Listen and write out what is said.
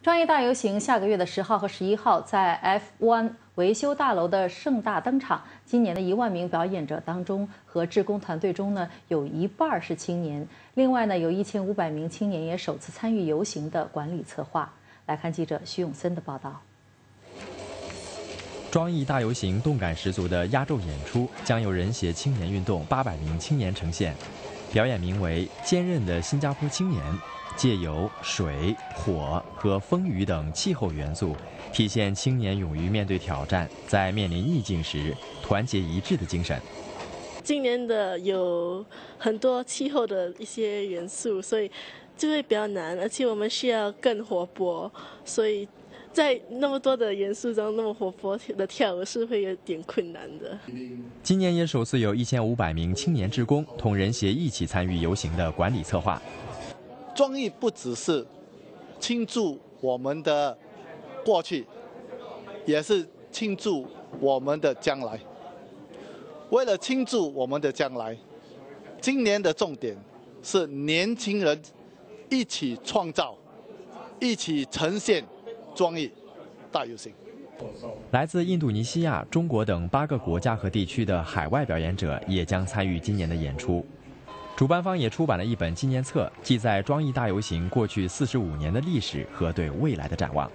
专业大游行下个月的十号和十一号在 F1 维修大楼的盛大登场。今年的一万名表演者当中，和志工团队中呢，有一半是青年。另外呢，有一千五百名青年也首次参与游行的管理策划。来看记者徐永森的报道。庄艺大游行动感十足的压轴演出，将由人协青年运动八百名青年呈现。表演名为《坚韧的新加坡青年》。借由水、火和风雨等气候元素，体现青年勇于面对挑战，在面临逆境时团结一致的精神。今年的有很多气候的一些元素，所以就会比较难，而且我们需要更活泼，所以在那么多的元素中，那么活泼的跳舞是会有点困难的。今年也首次有一千五百名青年职工同人协一起参与游行的管理策划。庄艺不只是庆祝我们的过去，也是庆祝我们的将来。为了庆祝我们的将来，今年的重点是年轻人一起创造、一起呈现庄艺大游行。来自印度尼西亚、中国等八个国家和地区的海外表演者也将参与今年的演出。主办方也出版了一本纪念册，记载庄毅大游行过去四十五年的历史和对未来的展望。